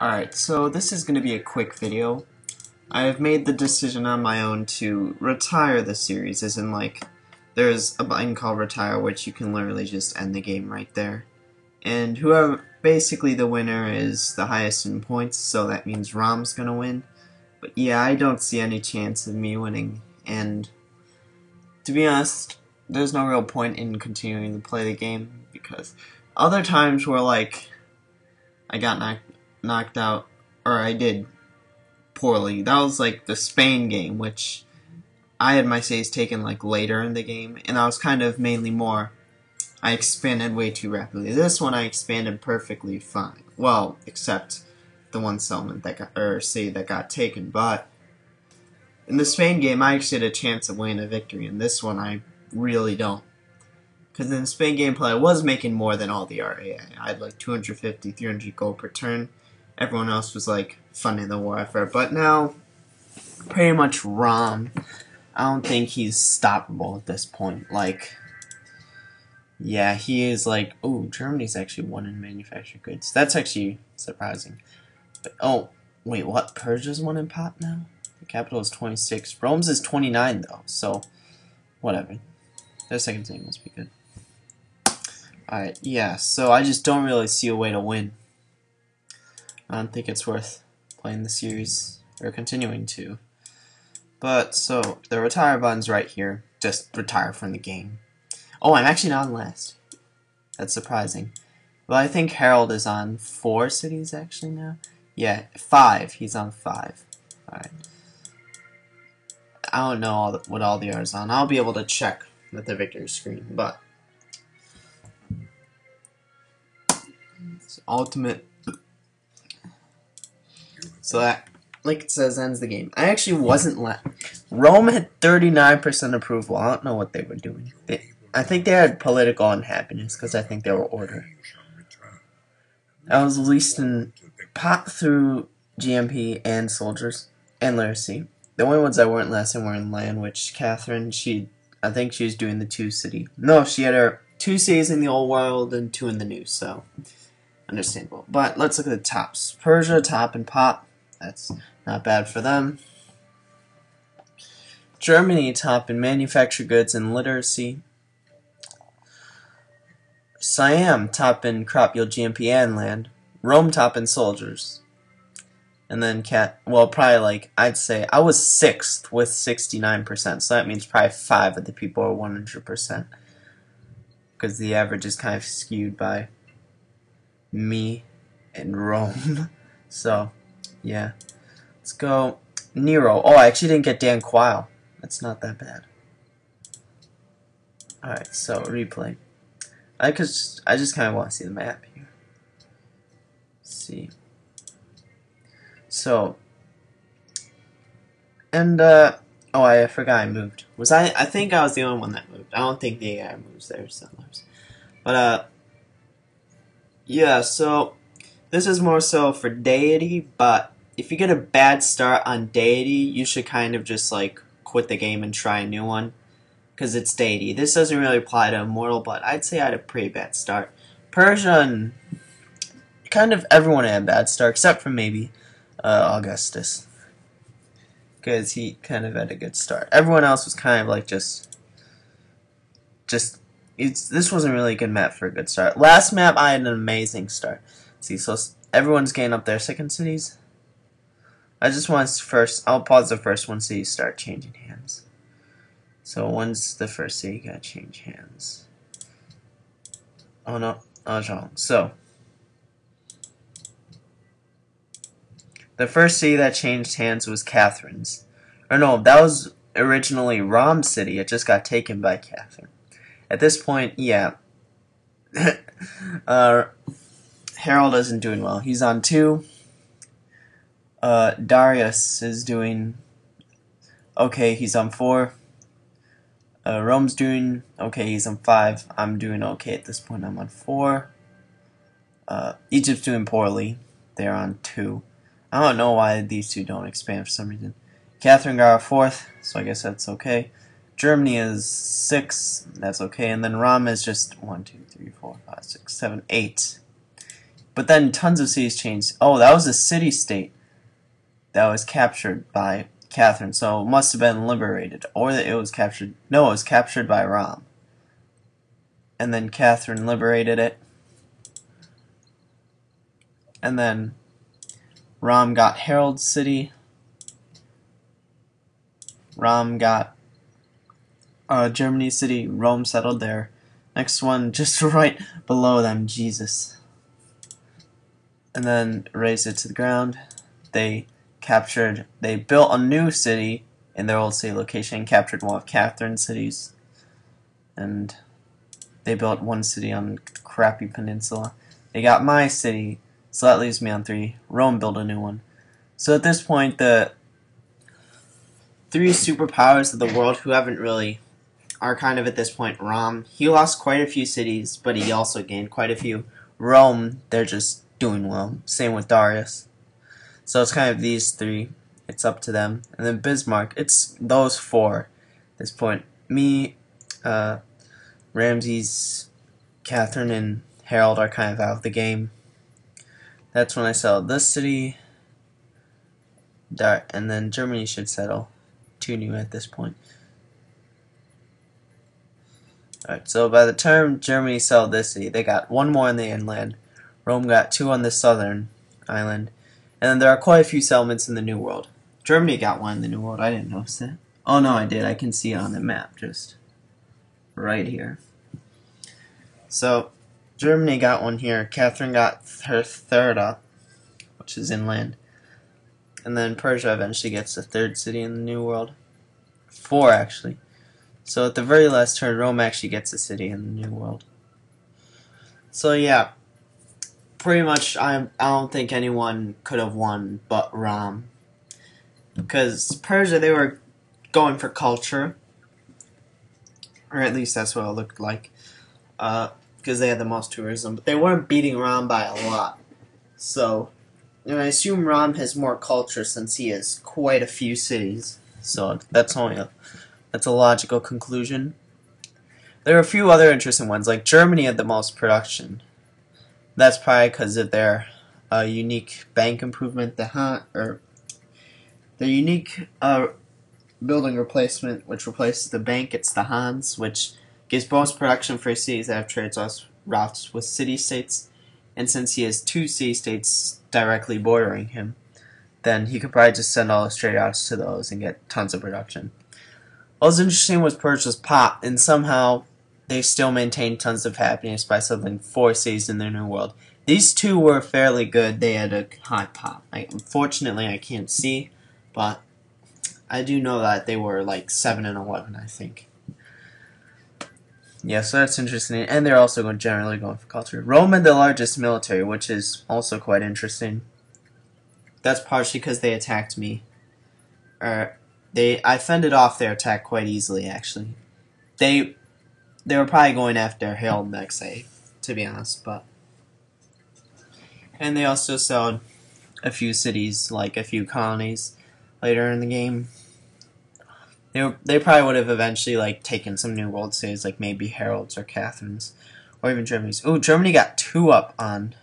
Alright, so this is going to be a quick video. I have made the decision on my own to retire the series, as in like, there's a button called retire which you can literally just end the game right there. And whoever, basically the winner is the highest in points, so that means Rom's gonna win. But yeah, I don't see any chance of me winning, and to be honest, there's no real point in continuing to play the game, because other times where like, I got knocked knocked out, or I did poorly. That was like the Spain game, which I had my saves taken like later in the game, and I was kind of mainly more. I expanded way too rapidly. This one I expanded perfectly fine. Well, except the one settlement that got, or say that got taken. But in the Spain game, I actually had a chance of winning a victory. In this one, I really don't. Because in Spain gameplay, I was making more than all the RAA. I had like 250, 300 gold per turn everyone else was like funding the war effort. But now, pretty much Rom, I don't think he's stoppable at this point. Like, yeah, he is like, oh, Germany's actually one in manufactured goods. That's actually surprising. But, oh, wait, what? Persia's one in pop now? The capital is 26. Rome's is 29, though, so whatever. Their second team must be good. Alright, yeah, so I just don't really see a way to win. I don't think it's worth playing the series or continuing to. But so the retire button's right here. Just retire from the game. Oh, I'm actually not on last. That's surprising. Well, I think Harald is on four cities actually now. Yeah, five. He's on five. Alright. I don't know all the, what all the others on. I'll be able to check with the victory screen, but mm-hmm. ultimate so that, like it says, ends the game. I actually wasn't let. Rome had 39% approval. I don't know what they were doing. They, I think they had political unhappiness because I think they were ordered. I was released in pot through GNP and soldiers and literacy. The only ones that weren't less than were in land, which Catherine, she, I think she was doing the two city. No, she had her two cities in the old world and two in the new, so understandable. But let's look at the tops. Persia, top, and pop. That's not bad for them. Germany top in manufactured goods and literacy. Siam top in crop yield GNP and land. Rome top in soldiers. And then cat, well, probably like, I'd say, I was sixth with 69%, so that means probably five of the people are 100%. Because the average is kind of skewed by me and Rome. so, yeah. Let's go Nero. Oh, I actually didn't get Dan Quayle. That's not that bad. Alright, so replay. I cause I just kinda wanna see the map here. Let's see. So and uh oh I forgot I moved. Was I I think I was the only one that moved. I don't think the AI moves there sometimes. But uh yeah, so this is more so for deity, but if you get a bad start on deity, you should kind of just like quit the game and try a new one because it's deity. This doesn't really apply to immortal, but I'd say I had a pretty bad start. Persian, kind of everyone had a bad start except for maybe uh, Augustus because he kind of had a good start. Everyone else was kind of like just, just it's this wasn't really a good map for a good start. Last map I had an amazing start. See, so everyone's getting up their second cities. I just want to first, I'll pause the first one so you start changing hands. So once the first city, you gotta change hands. Oh no, I was wrong. So, the first city that changed hands was Catherine's. Or no, that was originally Rom City. It just got taken by Catherine. At this point, yeah. uh, Harald isn't doing well. He's on two. Uh, Darius is doing okay. He's on four. Uh, Rome's doing okay. He's on five. I'm doing okay at this point. I'm on four. Uh, Egypt's doing poorly. They're on two. I don't know why these two don't expand for some reason. Catherine got a fourth, so I guess that's okay. Germany is six. That's okay. And then Rom is just one, two, three, four, five, six, seven, eight. but then tons of cities changed. Oh, that was a city-state that was captured by Catherine, so it must have been liberated, or that it was captured. No, it was captured by Rom. And then Catherine liberated it. And then Rom got Harald City. Rom got uh, Germany City. Rome settled there. Next one, just right below them, Jesus. And then razed it to the ground. They captured, they built a new city in their old city location, captured one of Catherine's cities, and they built one city on crappy peninsula. They got my city, so that leaves me on three. Rome built a new one. So at this point, the three superpowers of the world who haven't really are kind of at this point Rom. He lost quite a few cities, but he also gained quite a few. Rome, they're just doing well. Same with Darius. So it's kind of these three. It's up to them. And then Bismarck, it's those four at this point. Me, uh, Ramses, Catherine, and Harald are kind of out of the game. That's when I sell this city. And then Germany should settle. Two new at this point. Alright, so by the time Germany settled this city, they got one more in the inland. Rome got two on the southern island. And there are quite a few settlements in the New World. Germany got one in the New World. I didn't notice that. Oh, no, I did. I can see it on the map just right here. So, Germany got one here. Catherine got her third up, which is inland. And then Persia eventually gets the third city in the New World. Four, actually. So at the very last turn, Rome actually gets a city in the New World. So yeah, pretty much I I don't think anyone could have won but Rom. Because Persia they were going for culture. Or at least that's what it looked like. Uh, because they had the most tourism. But they weren't beating Rom by a lot. So and I assume Rom has more culture since he has quite a few cities. So that's only a that's a logical conclusion. There are a few other interesting ones, like Germany had the most production. That's probably because of their uh, unique bank improvement, the Han, or the unique uh, building replacement, which replaces the bank. It's the Hanse, which gives bonus production for cities that have trade routes with city-states. And since he has two city-states directly bordering him, then he could probably just send all his trade routes to those and get tons of production. What was interesting was Persia's pop, and somehow they still maintained tons of happiness by settling four cities in their new world. These two were fairly good. They had a high pop. Unfortunately, I can't see, but I do know that they were like 7 and 11, I think. Yeah, so that's interesting. And they're also going, generally going for culture. Rome had the largest military, which is also quite interesting. That's partially because they attacked me. Or they I fended off their attack quite easily, actually. They they were probably going after Harald next, I, to be honest, but. And they also sold a few cities, like a few colonies, later in the game. They, were, they probably would have eventually like taken some new world cities, like maybe Harald's or Catherine's, or even Germany's. Oh, Germany got two up on.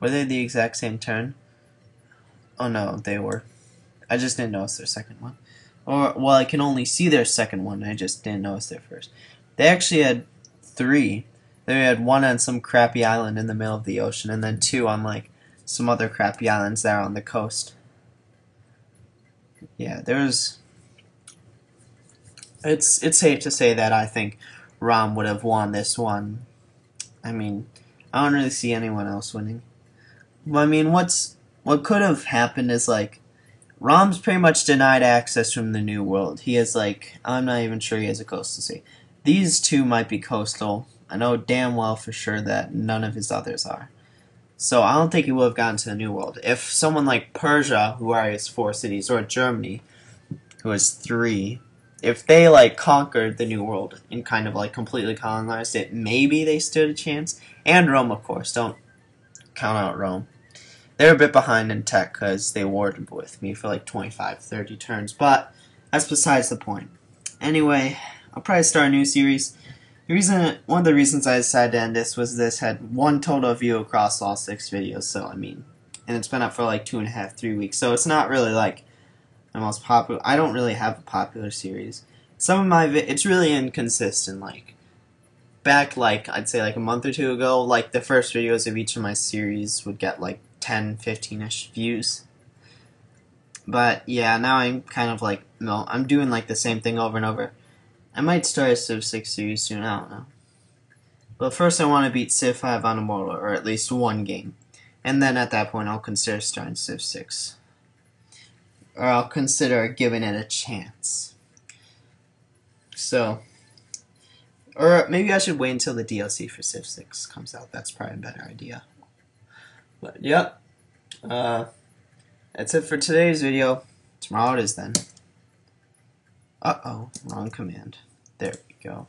Were they the exact same turn? Oh no, they were. I just didn't notice their second one. Or, well, I can only see their second one. I just didn't notice their first. They actually had three. They had one on some crappy island in the middle of the ocean, and then two on, like, some other crappy islands there on the coast. Yeah, there's... It's, it's safe to say that I think Rom would have won this one. I mean, I don't really see anyone else winning. I mean, what's... What could have happened is, like, Rom's pretty much denied access from the New World. He has, like, I'm not even sure he has a coastal city. These two might be coastal. I know damn well for sure that none of his others are. So I don't think he will have gotten to the New World. If someone like Persia, who has four cities, or Germany, who has three, if they, like, conquered the New World and kind of, like, completely colonized it, maybe they stood a chance. And Rome, of course. Don't count out Rome. They're a bit behind in tech because they warred with me for like 25, 30 turns, but that's besides the point. Anyway, I'll probably start a new series. The reason, one of the reasons I decided to end this was this had one total view across all six videos, so I mean, and it's been up for like two and a half, three weeks, so it's not really like the most popular. I don't really have a popular series. Some of my, it's really inconsistent. Like back, like I'd say like a month or two ago, like the first videos of each of my series would get like 10, 15ish views. But yeah, now I'm kind of like no, I'm doing like the same thing over and over. I might start a Civ 6 series soon, I don't know. But first I want to beat Civ 5 on motor, or at least one game. And then at that point I'll consider starting Civ 6. Or I'll consider giving it a chance. So, or maybe I should wait until the DLC for Civ 6 comes out. That's probably a better idea. But, yep. Uh, that's it for today's video. Tomorrow it is then. Uh-oh, wrong command. There we go.